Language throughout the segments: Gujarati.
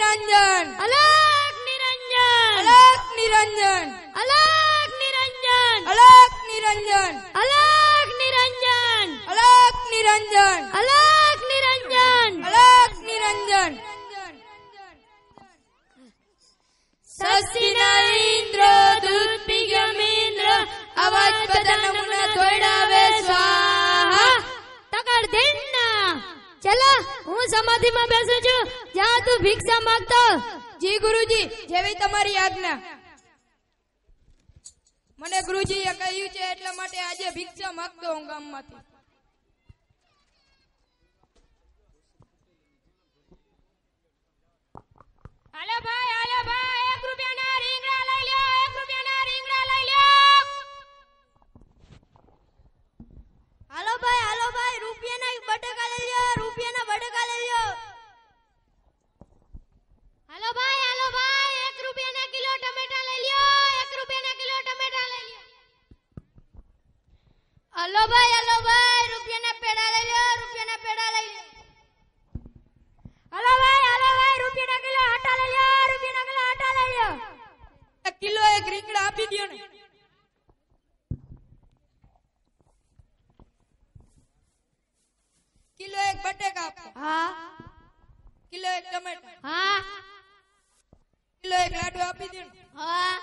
નિરંજન અલગ નિરંજન અલગ નિરંજન અલગ નિરંજન અલગ નિરંજન અલગ નિરંજન અલગ નિરંજન અલગ નિરંજન અલગ નિરંજન સસ્તીના ઇન્દ્ર દૂધ પીગમેન્દ્ર અવાજ બધા નમૂના દોડાવે સ્વાહા તકડ દેના ચલા, હું સમાધિમાં બેસું છું. જા તું ભિક્ષા માંગતો. જી ગુરુજી, જેવી તમારી આજ્ઞા. મને ગુરુજીએ કહ્યું છે, એટલા માટે આજે ભિક્ષા માંગતો હું ગામમાંથી. હાલો ભાઈ હાલો ભાઈ, એક રૂપિયાના રીંગણા હાલો ભાઈ હાલો ભાઈ, રૂપિયાના બટાકા લઈ લ્યો, રૂપિયાના બટાકા લઈ લ્યો. હાલો ભાઈ હાલો ભાઈ, એક રૂપિયાના કિલો ટમેટા લઈ લ્યો, એક રૂપિયાના કિલો ટમેટા લઈ લ્યો. હાલો ભાઈ હાલો ભાઈ, રૂપિયાના પેડા લઈ લ્યો, રૂપિયાના પેડા લઈ લ્યો હાલો ભાઈ હાલો ભાઈ રૂપિયાના કિલો આટા લઈ લ્યો રૂપિયાના કિલો આટા લઈ લ્યો એક કિલો એક રીંગણા આપી દ્યો ને કિલો એક બટેકા આપો હા કિલો એક ટમેટા હા કિલો એક લાડુ આપી દ્યો ને હા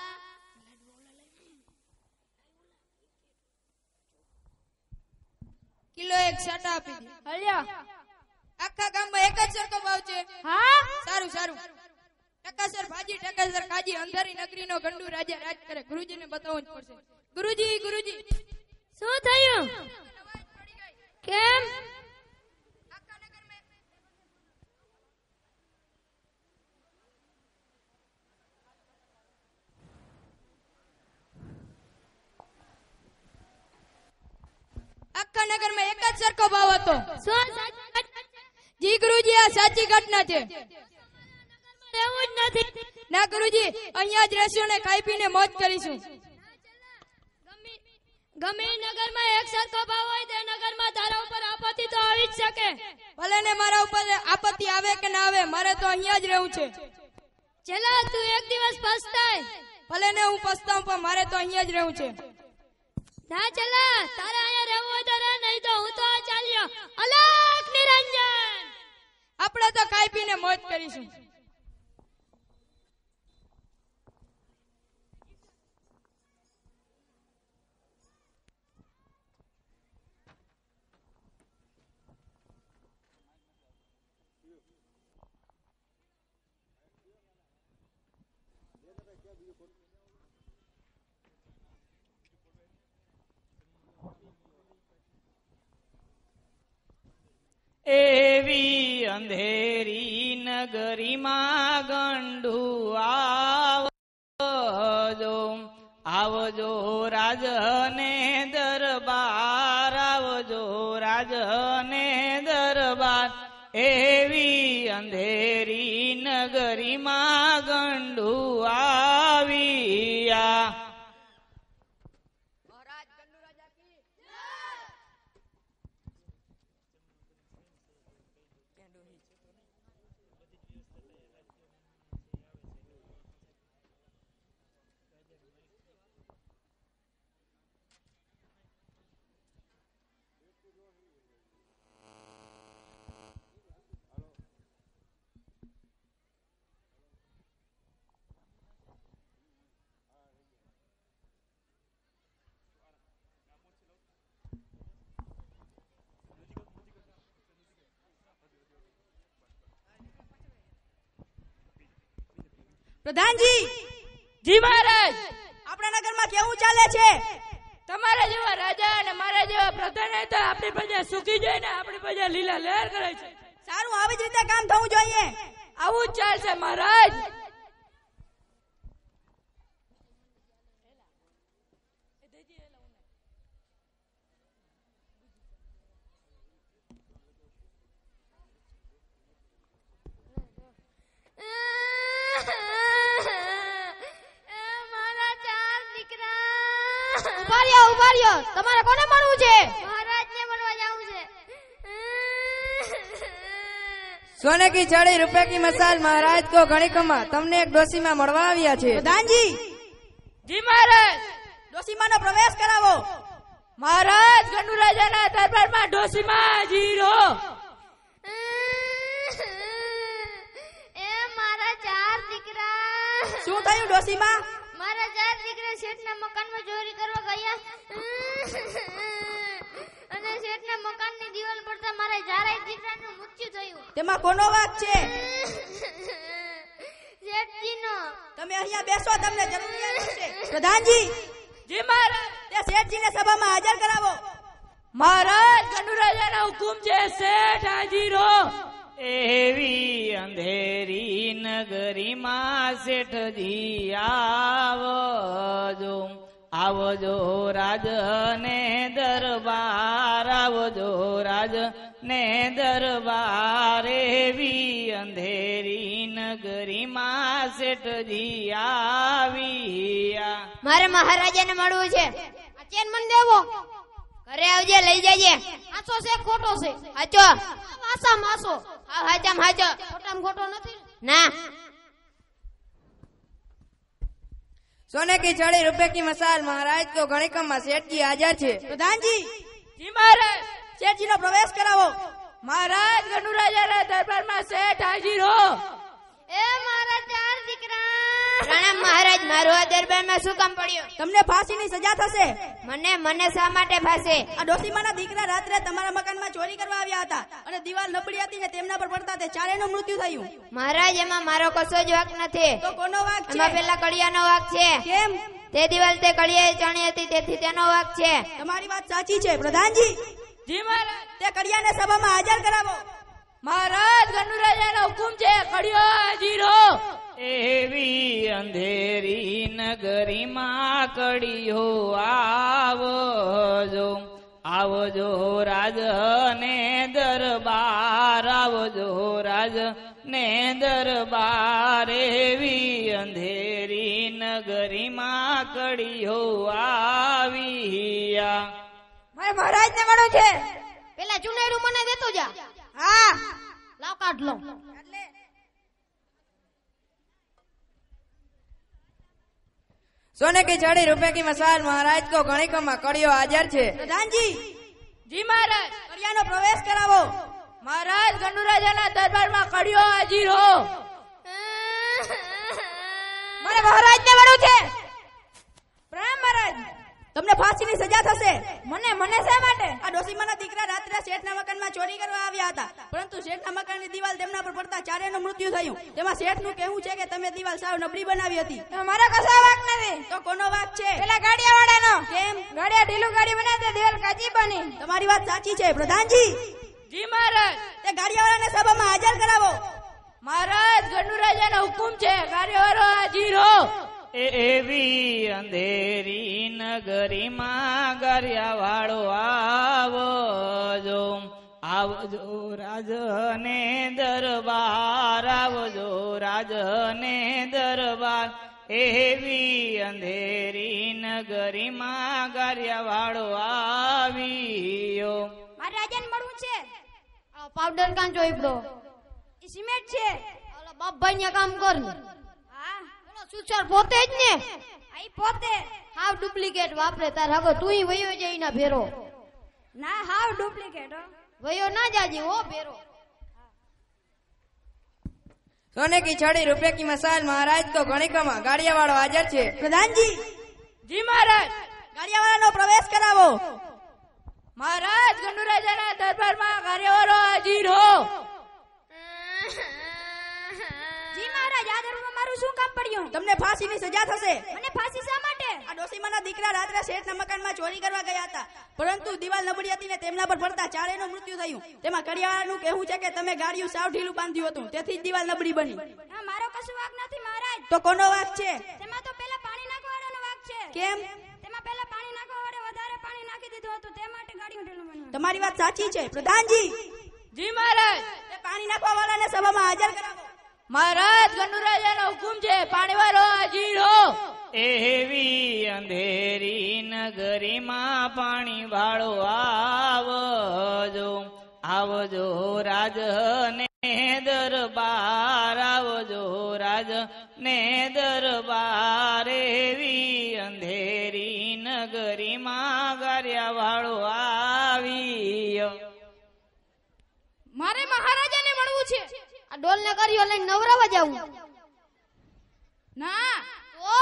કિલો એક સાટા આપી હલ્યો આખા ગામમાં એક જ સરખો ભાવ છે. હા? સારું સારું. ટકાસર ભાજી ટકાસર કાજી અંધારી નગરીનો ગંડુ રાજા રાજ કરે. ગુરુજીને બતાવવું જ પડશે. ગુરુજી ગુરુજી. શું થયું? કેમ? આખા નગરમાં એક જ સરખો ભાવ હતો. જી ગુરુજી આ સાચી ઘટના છે. એવું જ નથી. ના ગુરુજી અહીંયા જ રહેશું ને ખાઈ પીને મોજ કરીશું. ગમે નગરમાં એક સરખો ભાવ હોય તે નગરમાં તારા ઉપર આપત્તિ તો આવી જ શકે. ભલે ને મારા ઉપર આપત્તિ આવે કે ના આવે મારે તો અહીંયા જ રહેવું છે. છેલ્લા તું એક દિવસ પસ્તાય. ભલે ને હું પસ્તાવું પણ મારે તો અહીંયા જ રહેવું છે. ના છેલ્લા તારે અલગ નિરંજન. આપણે તો ખાઈ પીને મોજ કરીશું. એવી અંધેરી નગરીમાં ગંડુ આવજો આવજો રાજને દરબાર આવજો રાજને દરબાર. એવી અંધેરી નગરીમાં ગંડુ આવ્યા પ્રધાનજી! જી મહારાજ! આપણા નગરમાં કેવું ચાલે છે? તમારા જેવા રાજા અને મારા જેવા પ્રધાન તો આપણી પ્રજા સુખી જાય ને આપણી પ્રજા લીલા લહેર કરે છે. સારું આવી જ રીતે કામ થવું જોઈએ. આવું જ ચાલશે મહારાજ મારા ચાર દીકરા ઊભા રહ્યો ઊભા રહ્યો તમારે કોને સોને કી ચડી રૂપે કી મસાલ મહારાજ કો ઘણી કમા તમને એક ડોસીમાં મળવા આવ્યા છે. પ્રધાનજી! જી મહારાજ! ડોસીમાનો પ્રવેશ કરાવો. મહારાજ ગંડુરાજાના દરબારમાં ડોસીમાં જીરો એ મારા ચાર દીકરા. શું થયું ડોસીમાં? મારા ચાર દીકરા શેઠના મકાનમાં ચોરી કરવા ગયા. અને શેઠના મકાનની દિવાલ પડતા મારા ચારેય દીકરાનું મૃત્યુ થયું. તેમાં કોનો વાક છે? શેઠજીનો. તમે અહીંયા બેસો તમને જરૂરિયાત છે પ્રધાનજી જી મહારાજ તે શેઠજીને સભામાં હાજર કરાવો. મહારાજ ગંડુ રાજાના હુકુમ છે શેઠ હાજીરો એવી અંધેરી નગરીમાં શેઠજી આવજો. આવજો રાજ ને દરબાર, આવજો રાજ ને દરબાર એવી અંધેરી નગરીમાં શેઠજી આવ્યા. મારે મહારાજાને મળવું છે. ચેન મને દેવો. ઘરે આવજે, લઈ જજે. આસો છે ખોટો છે? હાચો. આસા માસો હા હાચામ હાચો. ખોટામ ખોટો નથી? ના. सोने की छड़ी रुपए की मसाल महाराज को घड़ी खमा सेठ की हाजर છે પ્રધાનજી જી મહારાજ શેઠજીનો પ્રવેશ કરાવો મહારાજ ગંડુ રાજાના દરબારમાં શેઠ હાજીર હો એ મારા ચાર દીકરા પ્રણામ મહારાજ મારું આ દરબારમાં શું કામ પડ્યું? તમને ફાંસીની સજા થશે. મને મને શા માટે ફાંસે? આ ડોસીમાના દીકરા રાત્રે તમારા મકાનમાં ચોરી કરવા આવ્યા હતા અને દિવાલ નબળી હતી ને તેમના પર પડતા તે ચારેયનું મૃત્યુ થયું. મહારાજ એમાં મારો કશો જ વાક નથી. તો કોનો વાક એમાં છે પેલા કડિયાનો વાક છે. કેમ? તે દિવાલ તે કડિયાએ ચણી હતી તેથી તેનો વાક છે. તમારી વાત સાચી છે પ્રધાનજી. જી મહારાજ. તે કડિયાને સભામાં હાજર કરાવો. મહારાજ ગંડુ હુકમ છે. કડિયો હાજીર એવી અંધેરી નગરીમાં કડીઓ આવજો. આવજો રાજ ને દરબાર આવજો રાજ ને દરબાર. એવી અંધેરી નગરીમાં કડીઓ આવ્યા. મારે મહારાજ ને મળું છે. પેલા ચુનેરું મને દેતો જા. હા. લાવ કાઢ લો. सोने की छड़ी रुपए की मसाल महाराज को घड़ी खमा કડિયો હાજર છે પ્રધાનજી જી મહારાજ કડિયાનો પ્રવેશ કરાવો મહારાજ ગંડુ રાજાના દરબારમાં કડિયો હાજીર હો મારે મહારાજ ને મળવું છે પ્રણામ મહારાજ તમને ફાંસીની સજા થશે. મને મને શા માટે? આ ડોસીમાના દીકરા રાત્રે શેઠના મકાનમાં ચોરી કરવા આવ્યા હતા. પરંતુ શેઠના મકાનની દિવાલ તેમના પર પડતા ચારેનું મૃત્યુ થયું. તેમાં શેઠનું કહેવું છે કે તમે દિવાલ સાવ નબળી બનાવી હતી. મારો કશો વાક નથી? તો કોનો વાક છે? પેલા ગાડિયાવાળાનો. કેમ? ગાડિયા ઢીલું ગાડી બનાવતા દિવાલ કાચી બની. તમારી વાત સાચી છે પ્રધાનજી. જી મહારાજ. તે ગાડિયાવાળાને સભામાં હાજર કરાવો. મહારાજ ગણુ રાજાનો હુકુમ છે. ગાડિયાવાળો હાજર હો એવી અંધેરી નગરીમાં ગરિયાવાળો આવજો. આવજો રાજને દરબાર, આવજો રાજને દરબાર. એવી અંધેરી નગરીમાં ગરિયાવાળો આવ્યો. મારે રાજાને મળવું છે. પાવડર કાં જોઈ દો સિમેન્ટ છે. બાપભાઈ ને કામ કર. સુચાર પોતે જ ને? આઈ પોતે. હાવ ડુપ્લિકેટ વાપરે તાર. હવે તુંય વયો જાય ના ભેરો. ના હાવ ડુપ્લિકેટ વયો ના જાજી હો ભેરો. સોને કી છડી રૂપિયા કી મસાલ મહારાજ તો ગણિકામાં ગાડિયાવાળો હાજર છે. પ્રધાનજી. જી મહારાજ. ગાડિયાવાળાનો પ્રવેશ કરાવો. મહારાજ ગંડુરાજાના દરબારમાં ગાડિયાવાળો હાજર હો. જી મહારાજ આ ધર્મમાં મારું શું કામ પડ્યું? તમને ફાંસીની સજા થશે. મને ફાંસી શા માટે? આ ડોસીમાના દીકરા રાત્રે શેઠના મકાનમાં ચોરી કરવા ગયા હતા. પરંતુ દિવાલ નબળી હતી ને તેમના પર પડતા ચારેયનું મૃત્યુ થયું. તેમાં કડિયાળાનું કહેવું છે કે તમે ગાડીયું સાવ ઢીલું બાંધ્યું હતું. તેથી જ દિવાલ નબળી બની. મારો કશું વાક નથી મહારાજ. તો કોનો વાક છે? તેમાં તો પેલા પાણી નાખવાનો વાક છે. કેમ? તેમાં પેલા પાણી નાખવા વાળે વધારે પાણી નાખી દીધું હતું. તે માટે ગાડીયું ઢીલું બન્યું તમારી વાત સાચી છે. પ્રધાનજી! જી મહારાજ. પાણી નાખવા વાળાને સભામાં હાજર કરાવો. મહારાજ ગંડુ રાજાનો હુકુમ છે પાણીવાળો હાજીર હો એવી અંધેરી નગરીમાં પાણી વાળો આવજો આવજો રાજ ને દરબાર આવજો રાજ ને દરબાર. એવી અંધેરી નગરીમાં ગાર્યા વાળો આવી મારે મહારાજાને મળવું છે. ડોલ ને કર્યો લઈને નવરાવા જાવું ના. તો?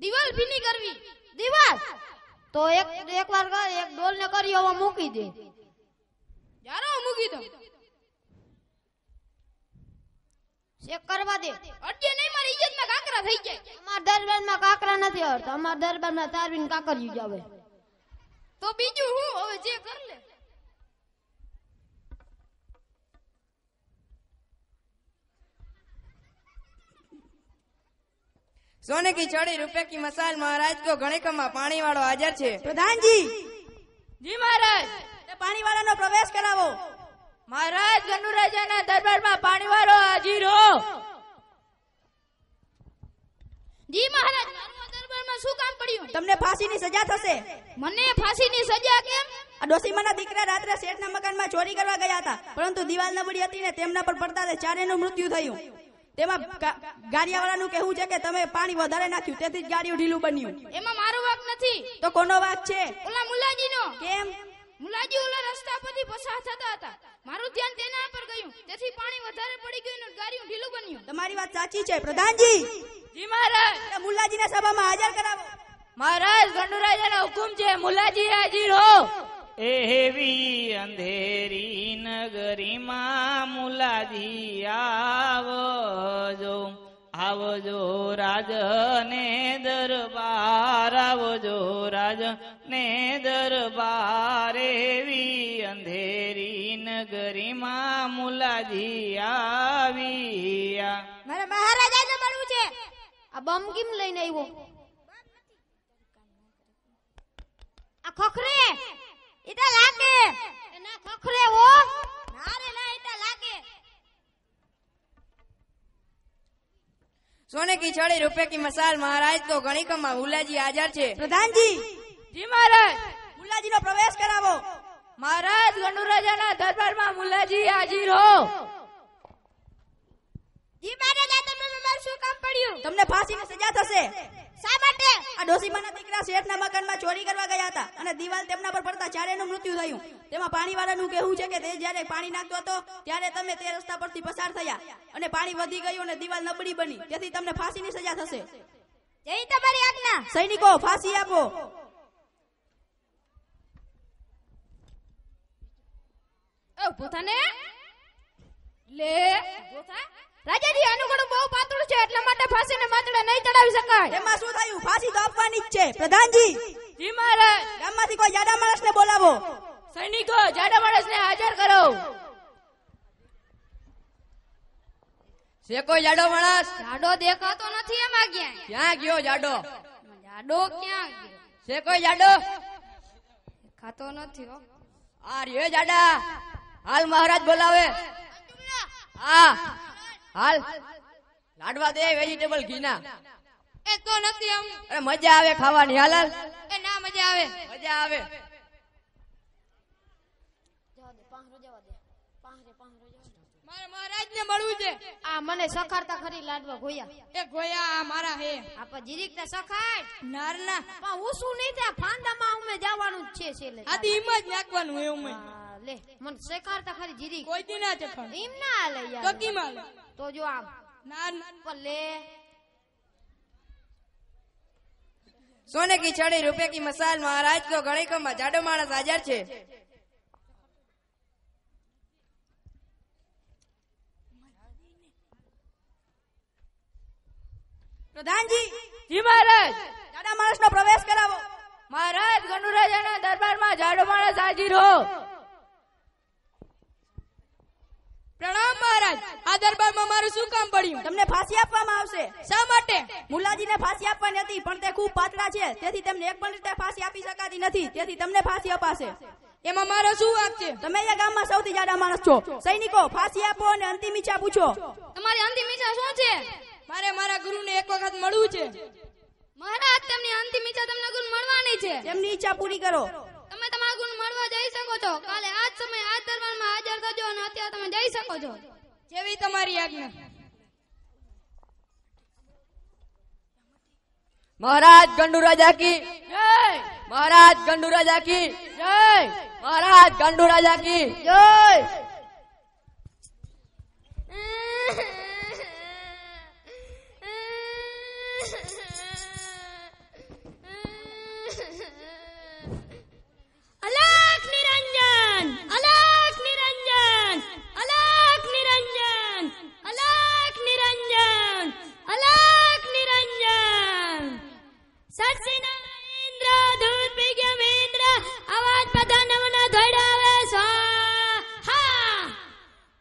દિવાલ ભીની કરવી. દિવાલ? તો એક એક વાર કર એક ડોલ ને કર્યો હવે મૂકી દે. જારો મૂકી દો ચેક કરવા દે. અડજે નહીં મારી ઇજ્જતમાં કાકરા થઈ જાય. અમાર દરબારમાં કાકરા નથી આવડતા અમાર દરબારમાં તારવીને કાકરિયું જ આવે. તો બીજું હું હવે જે કર લે. सोने ચડી चौड़ी रुपए की मसाल महाराज को गणेकमा पानी वालो हाजर छे प्रधानजी જી મહારાજ! પાણી વાળાનો પ્રવેશ કરાવો. મહારાજ ગનુરાજાના દરબારમાં પાણી વાળો હાજીર હો. જી મહારાજ દરબારમાં શું કામ પડ્યું? તમને ફાંસીની સજા થશે. મને ફાંસીની સજા કેમ? ડોસીમાના દીકરા રાત્રે શેઠના મકાનમાં ચોરી કરવા ગયા હતા. પરંતુ દિવાલ નબળી હતી ને તેમના પર પડતા ચારેનું મૃત્યુ થયું. તેમાં ગાડિયાવાળાનું કહેવું છે કે તમે પાણી વધારે નાખ્યું તેથી જ ગાડીઓ ઢીલું બન્યું. એમાં મારો વાક નથી. તો કોનો વાક છે? ઓલા મુલાજીનો. કેમ? મુલાજી ઓલા રસ્તા પરથી પસાર થતા હતા. મારું ધ્યાન તેના પર ગયું. તેથી પાણી વધારે પડી ગયું અને ગાડીઓ ઢીલું બન્યું. તમારી વાત સાચી છે પ્રધાનજી. જી મહારાજ. મુલાજીને સભામાં હાજર કરાવો. મહારાજ ગણુરાજાનો હુકુમ છે મુલાજી હાજર હો. એવી અંધેરી નગરીમાં મુલાજી આવજો આવજો રાજ ને દરબાર, આવજો રાજ ને દરબાર, એવી અંધેરી નગરીમાં મુલાજી આવ્યા મારે મહારાજાને મળવું છે. આ બમ કેમ લઈને આવ્યો? આ ખખરે? ઈટા લાગે. એના ખખરે હો. ના રે ના ઈટા લાગે. સોને કી છડી રૂપે કી મસાલ મહારાજ તો ઘણી કમા હુલાજી હાજર છે. પ્રધાનજી. જી મહારાજ. હુલાજી નો પ્રવેશ કરાવો. મહારાજ ગણુરાજા ના દરબારમાં મુલાજી હાજર હો. જી મહારાજ તમને શું કામ પડ્યું? તમને ફાંસી ની સજા થશે. શા માટે? આ ડોસીમાના દીકરા શેઠના મકાનમાં ચોરી કરવા ગયા હતા અને દિવાલ તેમના પર પડતા ચારેયનું મૃત્યુ થયું. તેમાં પાણીવાળાનું કહેવું છે કે તે જ્યારે પાણી નાખતો હતો ત્યારે તમે તે રસ્તા પરથી પસાર થયા અને પાણી વધી ગયું અને દિવાલ નબળી બની. તેથી તમને ફાંસીની સજા થશે. જય તમારી આજ્ઞા. સૈનિકો ફાંસી આપો. પોતાને લે પોતા રાજાજી આનું ઘણું બહુ પાતળું છે એટલા માટે ફાંસીને માથડે નહીં ચડાવી શકાય. એમાં શું થયું? ફાંસી તો આપવાની જ છે. પ્રધાનજી. જી મહારાજ. ગામમાંથી કોઈ જાડા માણસને બોલાવો. સૈનિકો જાડા માણસને હાજર કરો. છે કોઈ જાડો માણસ જાડો દેખાતો નથી એમ આગ્યા ક્યાં ગયો જાડો? જાડો ક્યાં ગયો? છે કોઈ જાડો? દેખાતો નથી આ રે જાડા. હાલ મહારાજ બોલાવે. હા. હાલ. લાડવા દે વેજીટેબલ ઘીના. એ તો નથી આમ. અરે મજા આવે ખાવાની હાલ હાલ. એ ના મજા આવે. મજા આવે. મારે મહારાજને મળવું છે. આ મને સખાડતા ખરી લાડવા ગોયા. એ ગોયા આ મારા હે. આ જીરીક ને સખાડ. નારના પણ હું શું નહીં ત્યાં ફાંદામાં અમે જવાનું જ છે હિમ જ નાખવાનું એવું મેં લે મને શેખાડતા ખરી જીરીક. કોઈ દી ના હાલે કીમાં તો જો આમ લે સોને કી છડી રૂપે કી મસાલ મહારાજ તો ગણિકોમાં જાડો માણસ હાજર છે. પ્રધાનજી જી મહારાજ. જાડા માણસ નો પ્રવેશ કરાવો. મહારાજ ગણુરાજાના દરબારમાં જાડો માણસ હાજર હો. મહારાજ આ દરબારમાં મારું શું કામ પડ્યું? તમને ફાંસી આપવામાં આવશે. શા માટે? મુલાજીને ફાંસી આપવાની હતી પણ તે ખૂબ પાતળા છે. તેથી તેમને એક પણ રીતે ફાંસી આપી શકાતી નથી. તેથી તમને ફાંસી અપાશે. એમાં મારો શું વાક છે? તમે આ ગામમાં સૌથી જાડા માણસ છો. સૈનિકો ફાંસી આપો અને અંતિમ ઈચ્છા પૂછો. તમારી અંતિમ ઈચ્છા શું છે? મારે મારા ગુરુને એક વખત મળવું છે. મહારાજ તેમની અંતિમ ઈચ્છા તમને ગુરુ મળવાની છે. તેમની ઈચ્છા પૂરી કરો. તમે તમારા ગુરુ મળવા જઈ શકો છો. કાલે આજ સમય આજ દરબારમાં હાજર થજો અને અત્યારે તમે જઈ શકો છો. જેવી તમારી આજ્ઞા. મહારાજ ગંડુ રાજા કી. જય. મહારાજ ગંડુ રાજા કી. જય. મહારાજ ગંડુ રાજા કી. જય.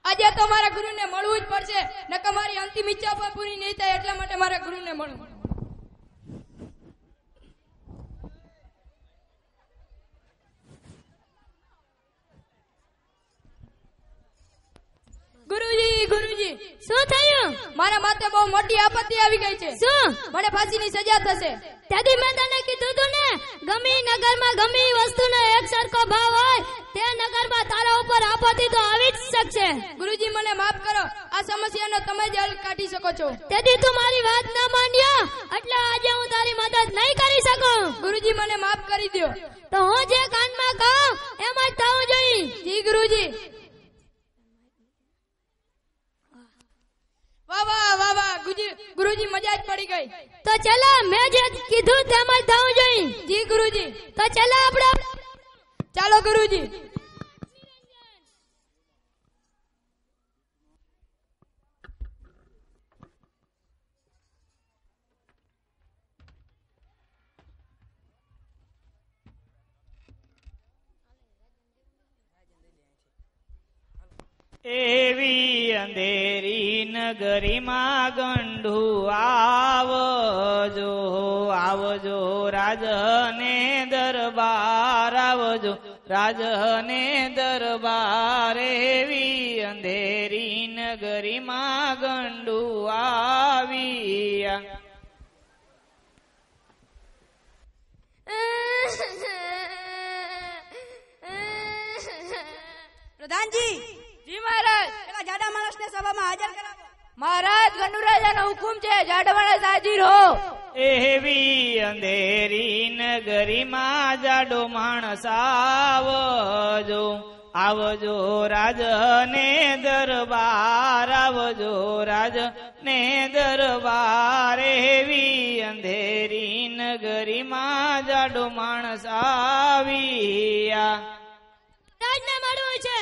આજે તો મારા ગુરુને મળવું જ પડશે નકર મારી અંતિમ ઈચ્છા પણ પૂરી નહીં થાય એટલા માટે મારા ગુરુને મળવું. ગુરુજી ગુરુજી. શું થયું? મારા માથે બહુ મોટી આપત્તિ આવી ગઈ છે. શું? મને ફાંસીની સજા થશે. તેથી મેં તને કીધું તું ને ગમી નગરમાં ગમી વસ્તુનો એક સરખો ભાવ હોય તે નગરમાં તારા ઉપર આપત્તિ તો આવી જ શકશે. ગુરુજી મને માફ કરો. આ સમસ્યાનો તમે જ હલ કાઢી શકો છો. તેથી તું મારી વાત ન માન્યો એટલે આજે હું તારી મદદ નહીં કરી શકું. ગુરુજી મને માફ કરી દો તો હું જે કાનમાં કહું એમ જ થવું જોઈએ. જી ગુરુજી. વાહ વાહ વાહ વાહ ગુરુજી ગુરુજી મજા જ પડી ગઈ. તો ચલો મેં જે કીધું તેમ જ થવું જોઈએ. જી ગુરુજી. તો ચલો આપણે ચાલો ગુરુજી. એવી અંધેરી નગરીમાં ગંઢુ આવજો આવજો રાજને દરબાર આવજો રાજને દરબાર એવી અંધેરી નગરીમાં ગંઢુ આવ્યા. પ્રધાનજી! જી મહારાજ! એવા જાડા માણસને સભામાં હાજર કરાવો. મહારાજ ગંડુરાજાનો હુકુમ છે જાડવાળા સાજી રહો એવી અંધેરી નગરીમાં જાડો માણસ આવજો. આવજો રાજને દરબાર, આવજો રાજ ને દરબાર એવી અંધેરી નગરીમાં જાડો માણસ આવ્યા રાજને મળવું છે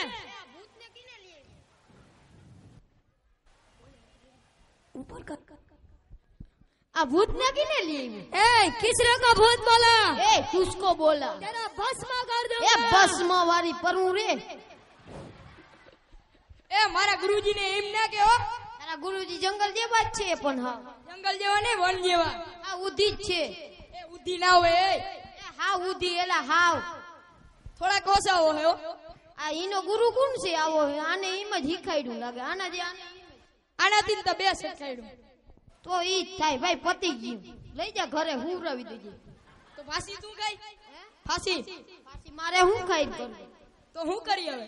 આ ભૂત ને કિને લીમ એ કિસરે કો ભૂત બોલા. એ કિસકો બોલા. તેરા ભસ્મ કર દો એ ભસ્મ વારી પરું રે. એ મારા ગુરુજી ને એમ ના કેવો તારા ગુરુજી જંગલ જેવા જ છે પણ હા. જંગલ જેવા ને વન જેવા. આ ઉધી જ છે. એ ઉધી ના હોય એ. હા ઉધી એલા હાવ. થોડા કોસા હોય આ ઈનો ગુરુ કોણ છે આવો આને એમ જ હિખાડ્યું લાગે. આના જે આને આનાથી તો બે શીખાડ્યું તો ઈ જ થાય ભાઈ પતિ ગયું. લઈ જા ઘરે હુવરાવી દેજે. તો ફાંસી તું ખાઈ ફાંસી? ફાંસી મારે હું ખાઈ તો હું કરી હવે?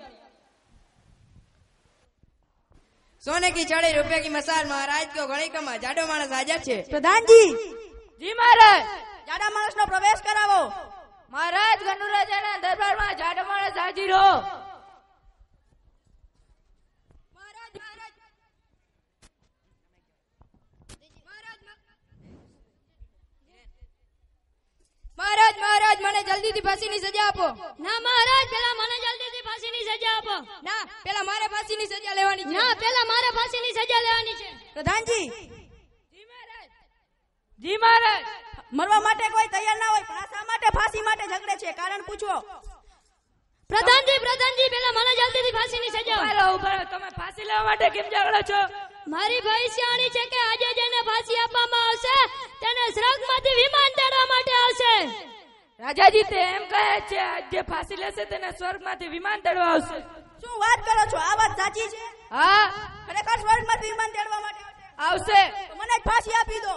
સોને કી ચડી રૂપિયા કી મસાલ મહારાજ કો ઘણી કમા જાડો માણસ હાજર છે. પ્રધાનજી! જી મહારાજ! જાડા માણસ નો પ્રવેશ કરાવો. મહારાજ ગનુરાજ ના દરબારમાં જાડો માણસ હાજર હો. મહારાજ મહારાજ મને જલ્દીથી ફાંસીની સજા આપો. ના મહારાજ પેલા મને જલ્દીથી ફાંસીની સજા આપો. ના પેલા મારે ફાંસીની સજા લેવાની છે. ના પેલા મારે ફાંસીની સજા લેવાની છે. પ્રધાનજી. જી મહારાજ. મરવા માટે કોઈ તૈયાર ના હોય પણ આ શા માટે ફાંસી માટે ઝઘડે છે? કારણ પૂછો. પ્રધાનજી પ્રધાનજી પેલા મને જલ્દીથી ફાંસીની સજા ઊભા રહો. તમે ફાંસી લેવા માટે કેમ ઝઘડો છો? મારી ભવિષ્યવાણી છે કે આજે જેને ફાંસી આપવામાં આવશે તેને સ્વર્ગમાંથી વિમાન તેડવા માટે આવશે. રાજાજી તે એમ કહે છે જે ફાંસી લેશે તેને સ્વર્ગમાંથી વિમાન તેડવા આવશે. શું વાત કરો છો? આ વાત સાચી છે? હા. ખરેખર સ્વર્ગમાંથી વિમાન તેડવા માટે? આવશે. મને ફાંસી આપી દો.